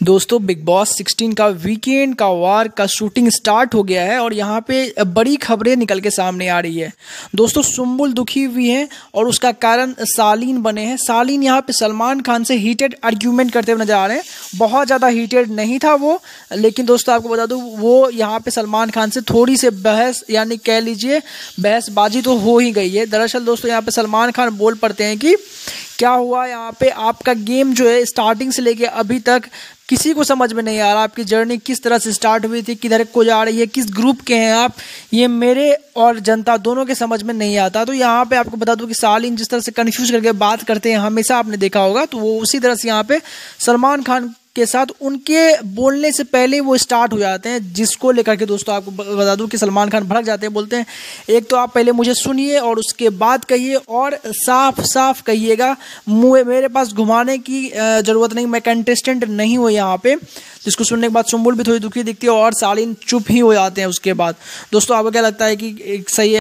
दोस्तों big boss 16 का weekend का वार का शूटिंग स्टार्ट हो गया है और यहाँ पे बड़ी खबरें निकल के सामने आ रही है। दोस्तों सुम्बुल दुखी हुई है और उसका कारण सालीन बने हैं। सालीन यहाँ पे सलमान खान से हीटेड आर्ग्यूमेंट करते हुए नज़र आ रहे हैं। बहुत ज़्यादा हीटेड नहीं था वो, लेकिन दोस्तों, आपको बता दूँ, वो यहाँ पर सलमान खान से थोड़ी सी बहस, यानी कह लीजिए, बहसबाजी तो हो ही गई है। दरअसल दोस्तों, यहाँ पर सलमान खान बोल पड़ते हैं कि, क्या हुआ यहाँ पे? आपका गेम जो है स्टार्टिंग से लेके अभी तक किसी को समझ में नहीं आ रहा, आपकी जर्नी किस तरह से स्टार्ट हुई थी, किधर को जा रही है, किस ग्रुप के हैं आप, ये मेरे और जनता दोनों के समझ में नहीं आता। तो यहाँ पे आपको बता दूँ कि सालिन जिस तरह से कन्फ्यूज़ करके बात करते हैं, हमेशा आपने देखा होगा तो वो उसी तरह से यहाँ पे सलमान खान के साथ उनके बोलने से पहले वो स्टार्ट हो जाते हैं, जिसको लेकर के दोस्तों आपको बता दूँ कि सलमान खान भड़क जाते हैं, बोलते हैं, एक तो आप पहले मुझे सुनिए और उसके बाद कहिए और साफ़ साफ़ कहिएगा, मुँह, मेरे पास घुमाने की ज़रूरत नहीं, मैं कंटेस्टेंट नहीं हूँ यहाँ पे। जिसको सुनने के बाद सुम्बुल भी थोड़ी दुखी दिखती है और सालिन चुप ही हो जाते हैं उसके बाद। दोस्तों, आपको क्या लगता है कि सही है?